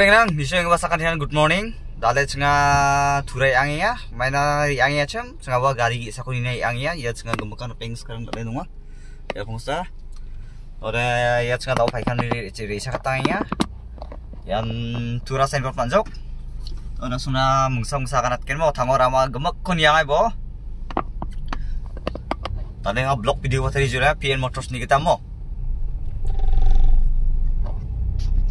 Pengrang, bisa yang basakan dengan good morning. Dale cenga turai angi ya, mana angi ya cem, cenga bawa gari sakun ini angi ya, ya cenga gembakan peng sekarang dale nunggu. Ya pungsa, Ore ya cenga tahu paikan di ciri sakatang ya. Yang tura sen kok panjok. Ora suna mungsa mungsa kanat ken mau tangor ama gemak kun yang ai. Tadi nga blog video tadi jura PN Motors nih kita mau.